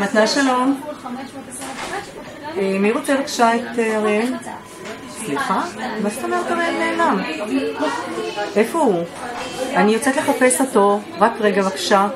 מתנה שלום. אה, מי רוצה בבקשה את אה, אריאל? סליחה? מה זאת אומרת אריאל נעלם? איפה הוא? אני יוצאת לחפש אותו. רק רגע בבקשה.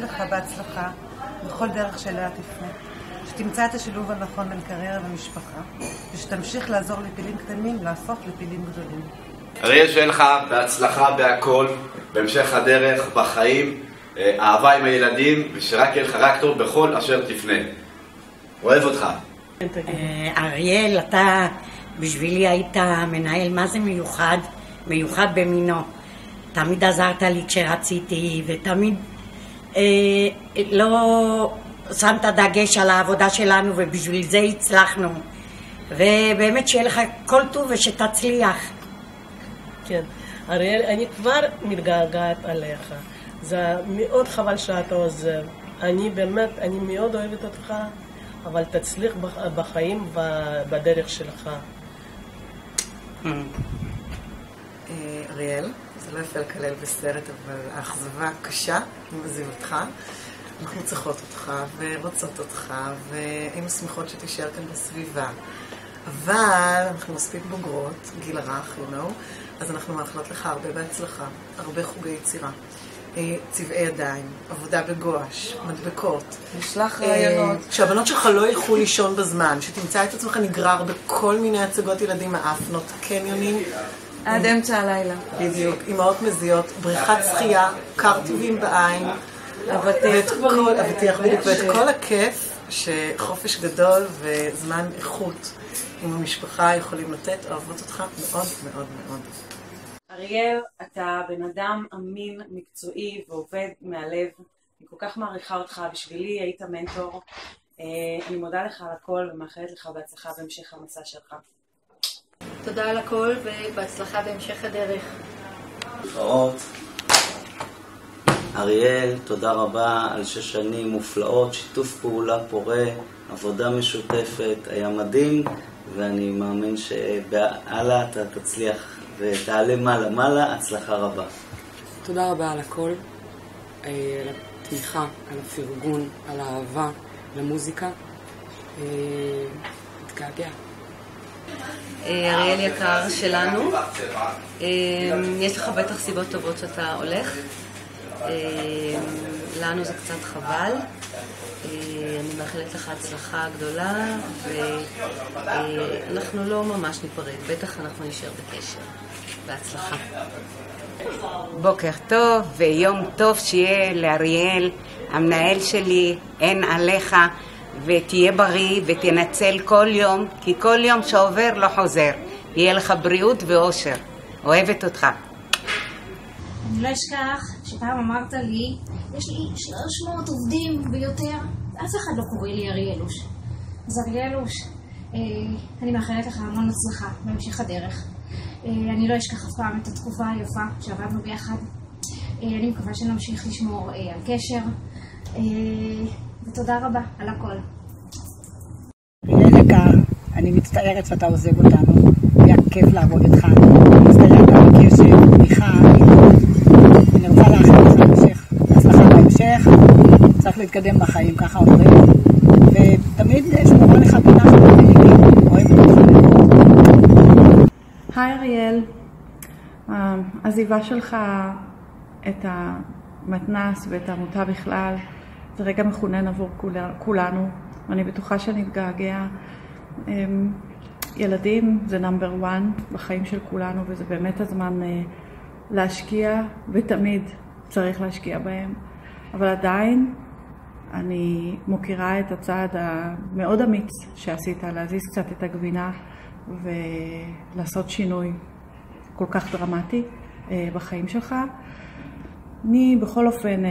מאחלת לך בהצלחה בכל דרך שאליה תפנה. שתמצא את השילוב הנכון בין קריירה ומשפחה, ושתמשיך לעזור לפילים קטנים להפוך לפילים גדולים. אריאל, שיהיה לך בהצלחה בהכל, בהמשך הדרך, בחיים, אה, אהבה עם הילדים, ושרק יהיה לך רק טוב בכל אשר תפנה. אוהב אותך. אה, אריאל, אתה בשבילי היית מנהל מה זה מיוחד, מיוחד במינו. תמיד עזרת לי כשרציתי, ותמיד אה, לא שמת דגש על העבודה שלנו, ובשביל זה הצלחנו. ובאמת שיהיה לך כל טוב ושתצליח. כן. אריאל, אני כבר מתגעגעת עליך. זה מאוד חבל שאתה עוזב. אני באמת, אני מאוד אוהבת אותך, אבל תצליח בח- בחיים ובדרך שלך. אה, אריאל, זה לא יפה לקלל בסרט, אבל האכזבה קשה עם עזיבתך. אנחנו צריכות אותך ורוצות אותך, והיינו שמחות שתישאר כאן בסביבה. אבל אנחנו מספיק בוגרות, גיל הרך, you know, אז אנחנו מאחלות לך הרבה בהצלחה, הרבה חוגי יצירה. אה, צבעי ידיים, עבודה בגואש, מדבקות. נשלח אה, רעיונות. שהבנות שלך לא ילכו לישון בזמן, שתמצא את עצמך נגרר בכל מיני הצגות ילדים מאפנות, קניונים. עד אמצע הלילה. בדיוק, אימהות מזיעות, בריכת שחייה, קרטיבים בעין, ואת כל, אבטיח בדיוק, ואת כל הכיף שחופש גדול וזמן איכות עם המשפחה יכולים לתת, אוהבות אותך מאוד מאוד מאוד. אריאל, אתה בן אדם אמין, מקצועי ועובד מהלב. אני כל כך מעריכה אותך, בשבילי היית מנטור. אה, אני מודה לך על הכל ומאחלת לך בהצלחה בהמשך המסע שלך. תודה על הכל ובהצלחה בהמשך הדרך. נבחרות. אריאל, תודה רבה על שש שנים מופלאות, שיתוף פעולה פורה, עבודה משותפת, היה מדהים, ואני מאמין שבהלאה אתה תצליח ותעלה מעלה-מעלה, הצלחה רבה. תודה רבה על הכל, אה, על התמיכה, על הפרגון, על האהבה, למוזיקה. אה, מתגעגע. אה, אריאל יקר שלנו, אה, יש לך בטח סיבות טובות שאתה הולך. אה, לנו זה קצת חבל. אה, אני מאחלת לך הצלחה גדולה, ואנחנו לא ממש ניפרד, בטח אנחנו נשאר בקשר. בהצלחה. בוקר טוב ויום טוב שיהיה לאריאל, המנהל שלי, אין עליך, ותהיה בריא ותנצל כל יום, כי כל יום שעובר לא חוזר. יהיה לך בריאות ואושר. אוהבת אותך. אני לא אשכח שפעם אמרת לי, יש לי 300 עובדים ויותר, אף אחד לא קורא לי אריאלוש. אז אריאלוש, אה, אני מאחלת לך המון הצלחה בהמשך הדרך. אה, אני לא אשכח אף פעם את התקופה היפה שעבדנו ביחד. אה, אני מקווה שנמשיך לשמור אה, על קשר, אה, ותודה רבה על הכל. אריאל יקר, אני מצטערת שאתה עוזב אותנו, היה כיף לעבוד איתך. אני מצטערת על הקשב, תמיכה, אני רוצה לאחל לך המשך, הצלחה בהמשך, צריך להתקדם בחיים, ככה אומרים, ותמיד שמורה לך פינה של מילים, אוהבת אותך. היי אריאל, העזיבה שלך את המתנ"ס ואת העמותה בכלל זה רגע מכונן עבור כולנו, ואני בטוחה שנתגעגע. אמ, ילדים זה נאמבר וואן בחיים של כולנו, וזה באמת הזמן אה, להשקיע, ותמיד צריך להשקיע בהם. אבל עדיין אני מוקירה את הצעד המאוד אמיץ שעשית, להזיז קצת את הגבינה ולעשות שינוי כל כך דרמטי אה, בחיים שלך. אני בכל אופן אה,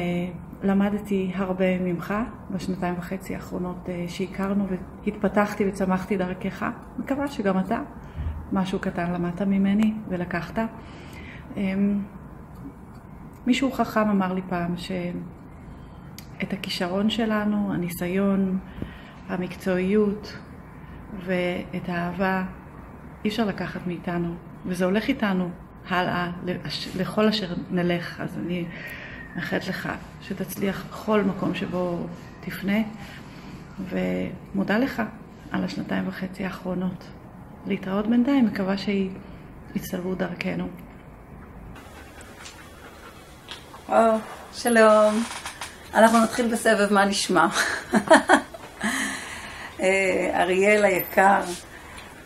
למדתי הרבה ממך בשנתיים וחצי האחרונות אה, שהכרנו והתפתחתי וצמחתי דרכך. מקווה שגם אתה משהו קטן למדת ממני ולקחת. אמ, מישהו חכם אמר לי פעם שאת הכישרון שלנו, הניסיון, המקצועיות ואת האהבה אי אפשר לקחת מאיתנו, וזה הולך איתנו הלאה לכל אשר נלך. אז אני מאחלת לך שתצליח בכל מקום שבו תפנה, ומודה לך על השנתיים וחצי האחרונות. להתראות בינתיים, מקווה שיצטלבו דרכנו. וואו, שלום. אנחנו נתחיל בסבב מה נשמע. אה, אריאל היקר,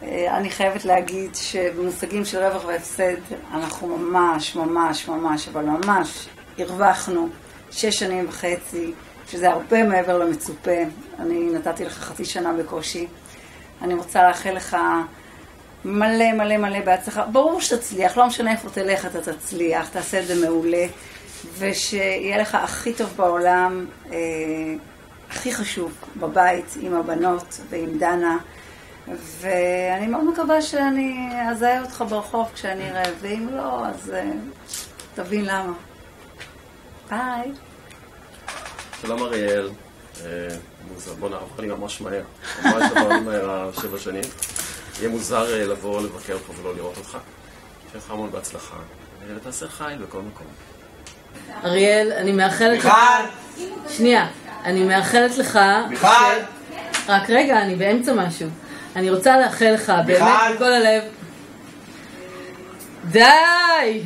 אה, אני חייבת להגיד שבמושגים של רווח והפסד אנחנו ממש, ממש, ממש, אבל ממש הרווחנו שש שנים וחצי, שזה הרבה מעבר למצופה. אני נתתי לך חצי שנה בקושי. אני רוצה לאחל לך מלא מלא מלא בהצלחה. ברור שתצליח, לא משנה איפה תלך אתה תצליח, תעשה את זה מעולה, ושיהיה לך הכי טוב בעולם, אה, הכי חשוב, בבית, עם הבנות ועם דנה. ואני מאוד מקווה שאני אזהה אותך ברחוב כשאני אראה, ואם לא, אז uh, תבין למה. ביי. שלום אריאל. אה, בוא נעבור לי ממש מהר. ממש עברנו מהר השבע שנים. יהיה מוזר אה, לבוא לבקר פה ולא לראות אותך. שיהיה לך המון בהצלחה. ותעשה חי בכל מקום. אריאל, אני מאחלת לך... מיכל! שנייה. אני מאחלת לך... מיכל! רק רגע, אני באמצע משהו. אני רוצה לאחל לך באמת מכל הלב... די!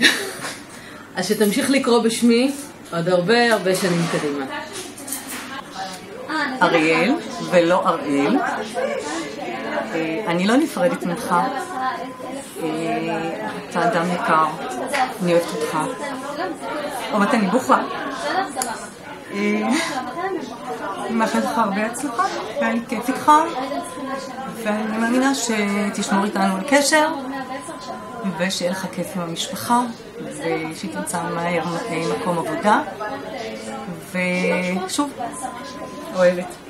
אז שתמשיך לקרוא בשמי עוד הרבה הרבה שנים קדימה. אריאל ולא אראל. אה, אני לא נפרדת ממך. אה, אתה אדם יקר, אני אוהבת אותך. עוד אני בוכה. אה, אני מאחלת לך הרבה הצלחה, והיה לי כיף איתך, ואני מאמינה שתשמור איתנו על קשר, ושיהיה לך כיף עם המשפחה, ושתמצא מהר מקום עבודה, ושוב, אוהבת.